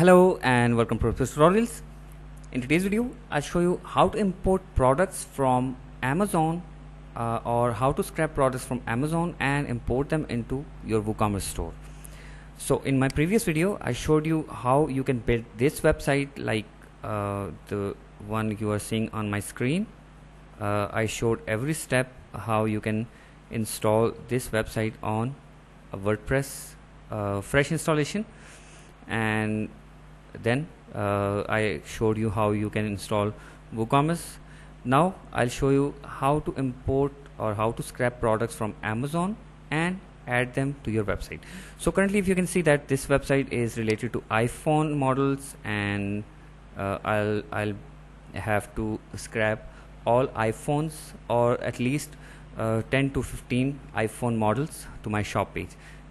Hello and welcome to WordPress Tutorials. In today's video, I'll show you how to import products from Amazon uh, or how to scrap products from Amazon and import them into your WooCommerce store. So in my previous video, I showed you how you can build this website like uh, the one you are seeing on my screen. Uh, I showed every step how you can install this website on a WordPress uh, fresh installation and then uh, I showed you how you can install WooCommerce. Now I'll show you how to import or how to scrap products from Amazon and add them to your website. So currently if you can see that this website is related to iPhone models and uh, I'll I'll have to scrap all iPhones or at least uh, 10 to 15 iPhone models to my shop page.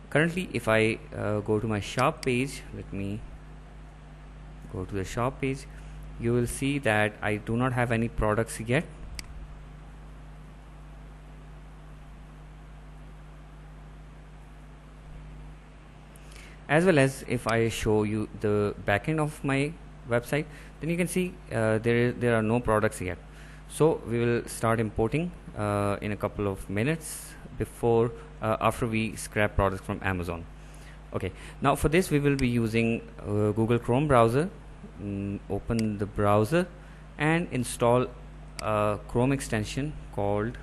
Currently if I uh, go to my shop page let me go to the shop page you will see that I do not have any products yet. As well as if I show you the backend of my website then you can see uh, there is there are no products yet. So we will start importing uh, in a couple of minutes before uh, after we scrap products from Amazon. Okay. Now for this we will be using uh, Google Chrome browser mm, open the browser and install a Chrome extension called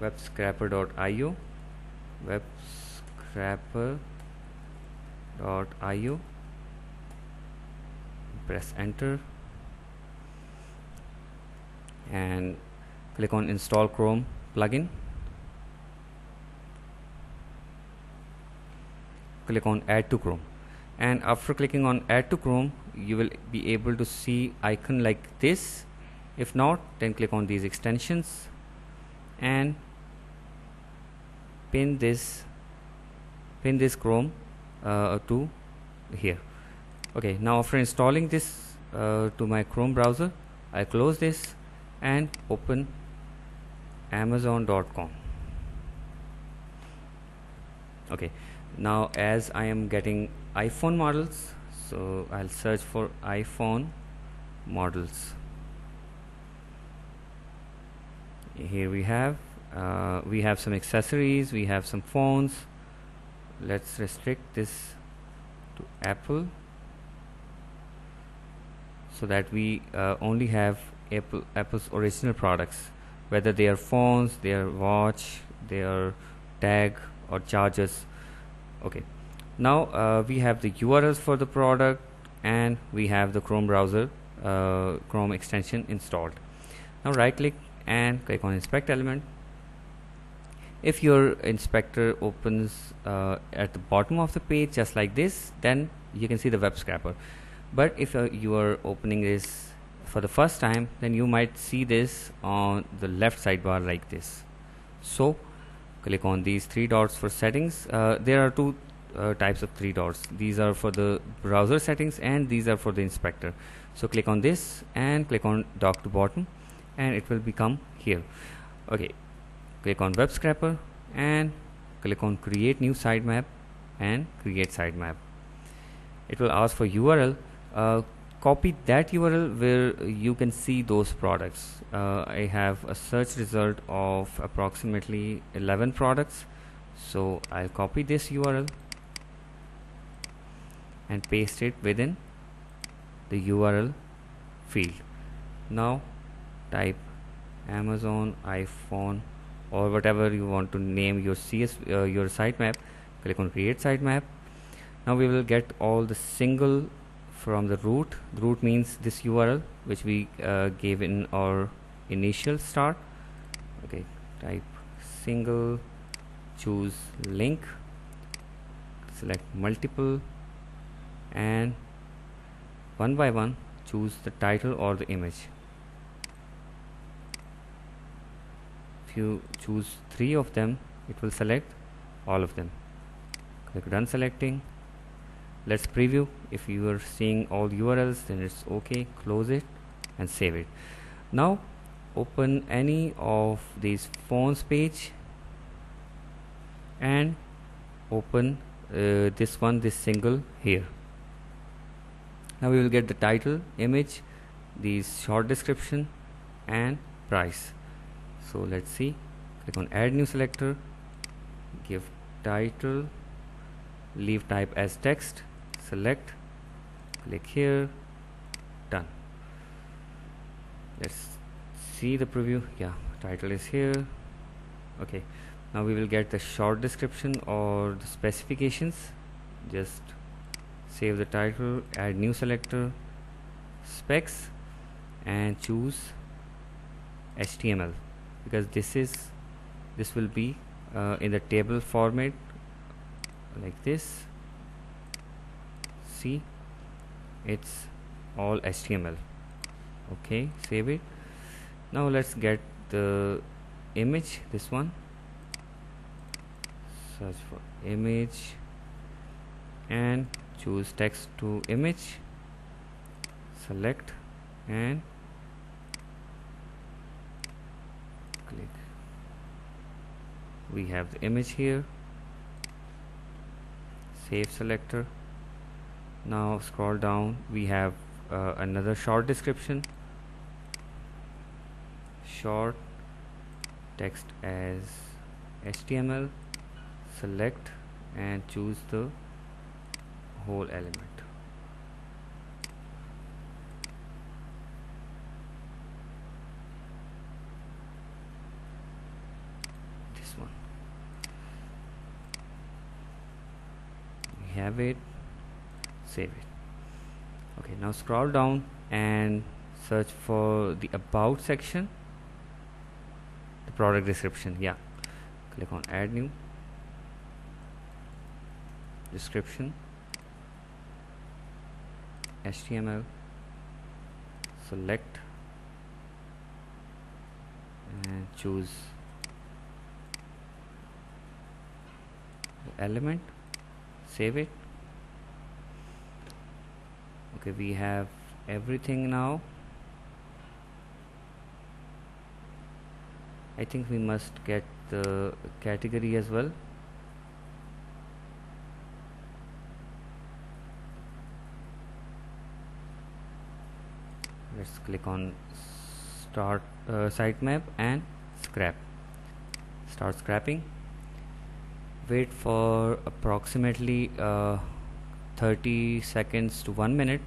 webscraper.io webscraper.io press enter and click on install chrome plugin click on add to chrome. And after clicking on add to chrome you will be able to see icon like this. If not then click on these extensions and pin this pin this chrome uh, to here. Okay now after installing this uh, to my chrome browser I close this and open amazon.com okay now as I am getting iPhone models so I'll search for iPhone models. Here we have uh, we have some accessories we have some phones. Let's restrict this to Apple so that we uh, only have Apple Apple's original products. Whether they are phones their watch their tag or chargers okay. Now uh, we have the URLs for the product and we have the Chrome browser uh, Chrome extension installed. Now right click and click on inspect element. If your inspector opens uh, at the bottom of the page just like this then you can see the web scraper but if uh, you are opening this for the first time then you might see this on the left sidebar like this. So click on these three dots for settings. Uh, there are two uh, types of three dots. These are for the browser settings and these are for the inspector. So click on this and click on dock to bottom and it will become here. Okay click on web scraper and click on create new sitemap and create sitemap. It will ask for URL uh, copy that URL where you can see those products. Uh, I have a search result of approximately 11 products. So I'll copy this URL and paste it within the URL field. Now type Amazon iPhone or whatever you want to name your CS uh, your sitemap. Click on create sitemap. Now we will get all the single from the root. The root means this URL which we uh, gave in our initial start. Okay type single choose link select multiple and one by one choose the title or the image. If you choose three of them it will select all of them. Click done selecting let's preview. If you are seeing all URLs then it's okay. Close it and save it. Now open any of these phones page and open uh, this one this single here. Now we will get the title image the short description and price. So let's see. Click on add new selector. Give title. Leave type as text select click here done. Let's see the preview. Yeah title is here. Okay now we will get the short description or the specifications. Just save the title add new selector specs and choose HTML because this is this will be uh, in the table format like this see it's all HTML okay save it. Now let's get the image this one. Search for image and choose text to image. Select and click. We have the image here. Save selector now scroll down. We have uh, another short description. Short text as HTML select and choose the whole element. This one. We have it save it. Okay now scroll down and search for the about section. The product description yeah. Click on add new. Description. HTML select. And choose the element. Save it okay we have everything now. I think we must get the category as well. Let's click on start uh, sitemap and scrap. Start scrapping. Wait for approximately uh, 30 seconds to 1 minute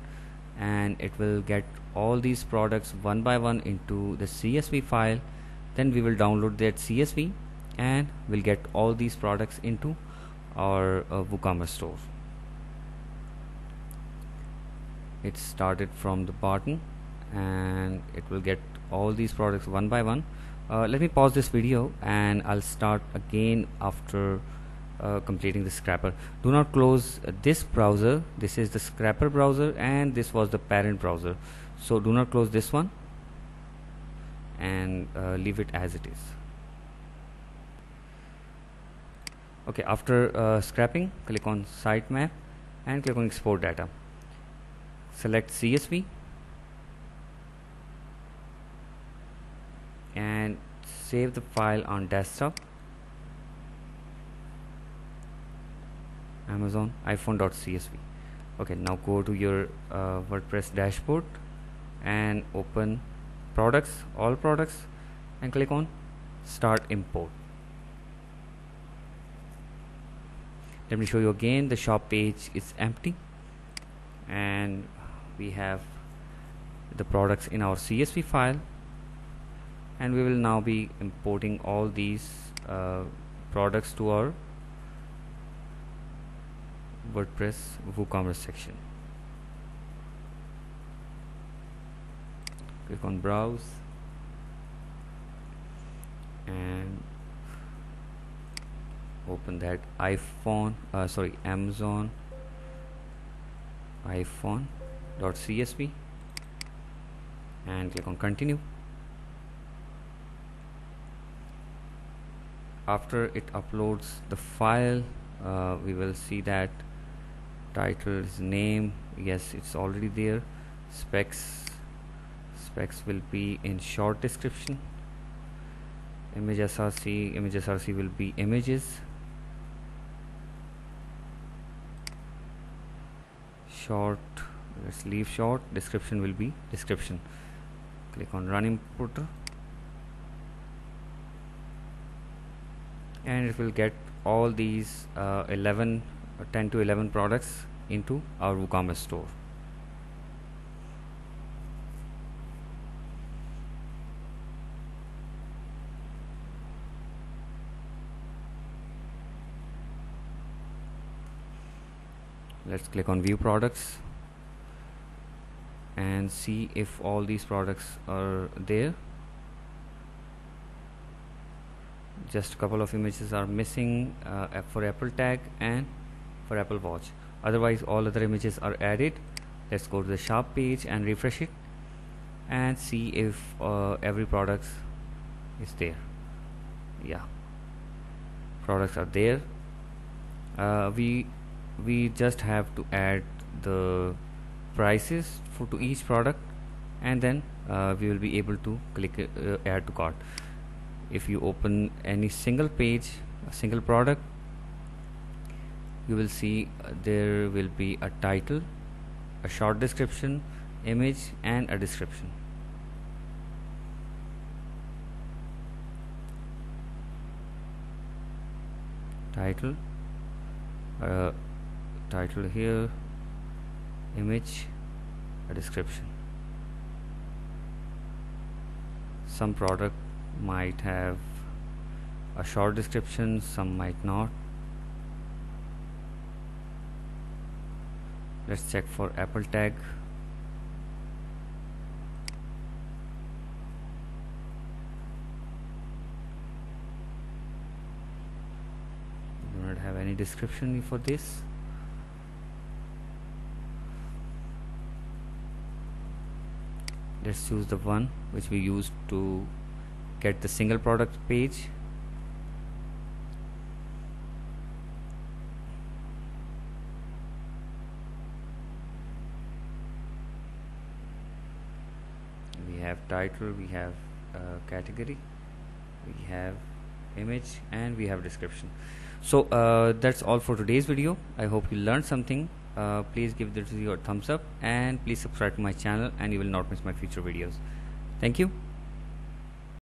and it will get all these products one by one into the CSV file. Then we will download that CSV and we'll get all these products into our uh, WooCommerce store. It started from the bottom and it will get all these products one by one. Uh, let me pause this video and I'll start again after uh, completing the scrapper. Do not close this browser. This is the scrapper browser and this was the parent browser. So do not close this one and uh, leave it as it is. Okay after uh, scrapping click on sitemap and click on export data. Select CSV and save the file on desktop amazon iphone.csv okay now go to your uh, wordpress dashboard and open products all products and click on start import. Let me show you again. The shop page is empty. And we have the products in our CSV file. And we will now be importing all these uh, products to our WordPress WooCommerce section. Click on browse. And open that iPhone uh, sorry Amazon iPhone.csv and click on continue. After it uploads the file uh, we will see that titles name yes it's already there. Specs specs will be in short description. Image src image src will be images. Short let's leave short. Description will be description. Click on run importer and it will get all these uh, 11 10 to 11 products into our WooCommerce store. Let's click on view products and see if all these products are there. Just a couple of images are missing uh, for Apple tag and for Apple watch. Otherwise all other images are added. Let's go to the shop page and refresh it and see if uh, every product is there. Yeah. Products are there. Uh, we we just have to add the prices for to each product and then uh, we will be able to click uh, add to cart. If you open any single page a single product you will see uh, there will be a title a short description image and a description. Title uh, title here image a description. Some product might have a short description some might not let's check for apple tag. Do not have any description for this. Let's choose the one which we used to get the single product page we have title we have category we have image and we have description. So uh, that's all for today's video. I hope you learned something. Uh, please give this video a thumbs up and please subscribe to my channel and you will not miss my future videos. Thank you